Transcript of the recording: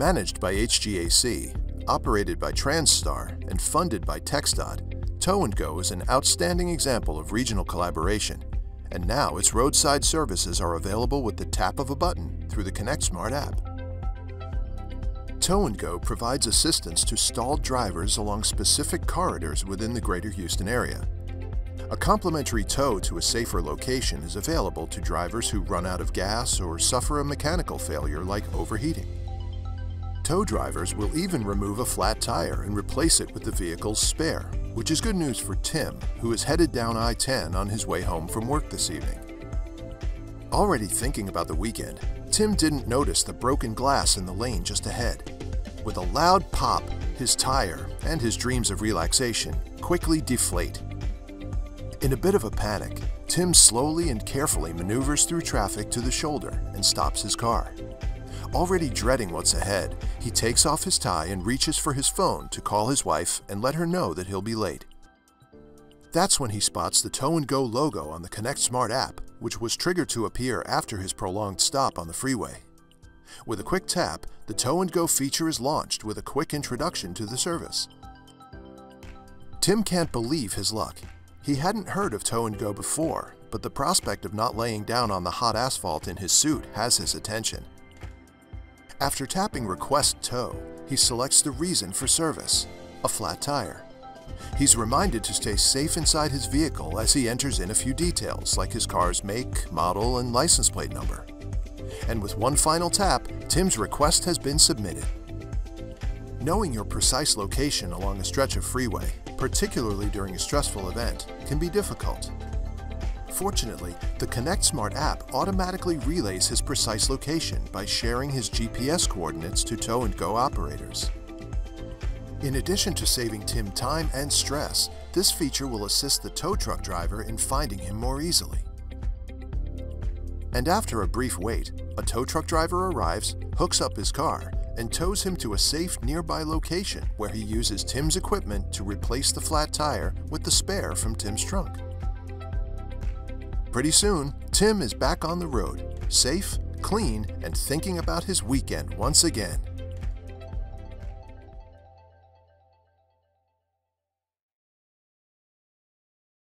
Managed by HGAC, operated by TranStar, and funded by TxDOT, Tow Go is an outstanding example of regional collaboration, and now its roadside services are available with the tap of a button through the ConnectSmart app. Tow Go provides assistance to stalled drivers along specific corridors within the greater Houston area. A complimentary tow to a safer location is available to drivers who run out of gas or suffer a mechanical failure like overheating. Tow drivers will even remove a flat tire and replace it with the vehicle's spare, which is good news for Tim, who is headed down I-10 on his way home from work this evening. Already thinking about the weekend, Tim didn't notice the broken glass in the lane just ahead. With a loud pop, his tire and his dreams of relaxation quickly deflate. In a bit of a panic, Tim slowly and carefully maneuvers through traffic to the shoulder and stops his car. Already dreading what's ahead, he takes off his tie and reaches for his phone to call his wife and let her know that he'll be late. That's when he spots the Tow and Go logo on the ConnectSmart app, which was triggered to appear after his prolonged stop on the freeway. With a quick tap, the Tow and Go feature is launched with a quick introduction to the service. Tim can't believe his luck. He hadn't heard of Tow and Go before, but the prospect of not laying down on the hot asphalt in his suit has his attention. After tapping Request Tow, he selects the reason for service, a flat tire. He's reminded to stay safe inside his vehicle as he enters in a few details like his car's make, model, and license plate number and with one final tap, Tim's request has been submitted. Knowing your precise location along a stretch of freeway, particularly during a stressful event, can be difficult. Fortunately, the ConnectSmart app automatically relays his precise location by sharing his GPS coordinates to tow and go operators. In addition to saving Tim time and stress, this feature will assist the tow truck driver in finding him more easily. And after a brief wait, a tow truck driver arrives, hooks up his car, and tows him to a safe nearby location where he uses Tim's equipment to replace the flat tire with the spare from Tim's trunk. Pretty soon, Tim is back on the road, safe, clean, and thinking about his weekend once again.